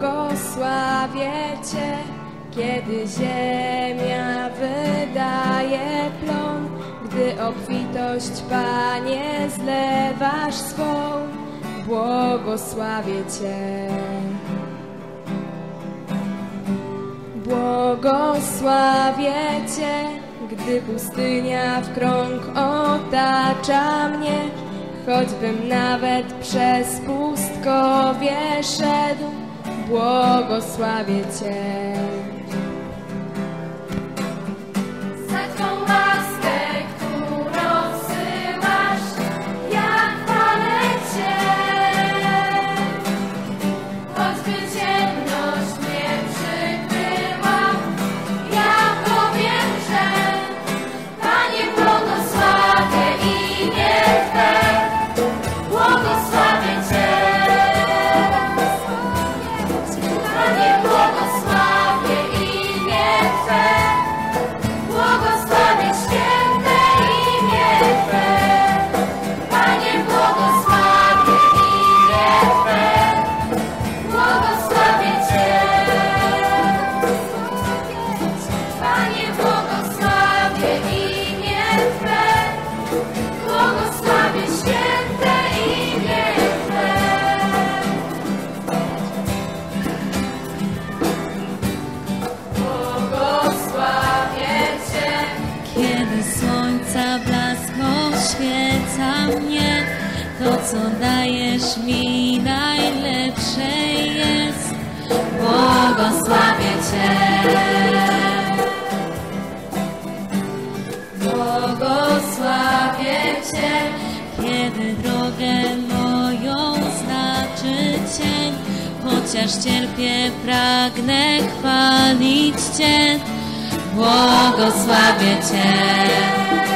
błogosławię Cię, kiedy ziemia wydaje plon, gdy obfitość, Panie, zlewasz swą, błogosławię Cię. Błogosławię Cię, gdy pustynia w krąg otacza mnie, choćbym nawet przez pustkowie szedł, błogosławię Cię. To, co dajesz mi, najlepsze jest. Błogosławię Cię. Błogosławię Cię, kiedy drogę moją znaczy cień. Chociaż cierpię, pragnę chwalić Cię. Błogosławię Cię.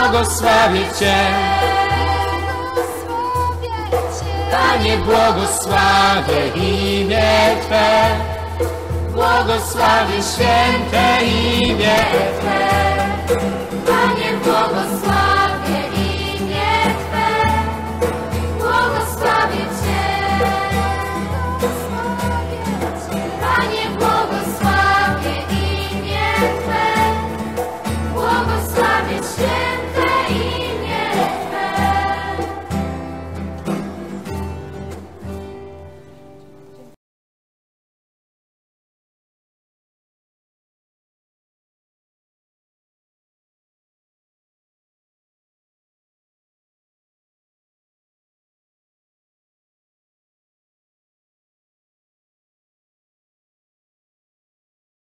błogosławię Cię. Panie, błogosławię imię Twe, błogosławię święte imię Twe. Panie, błogosławię.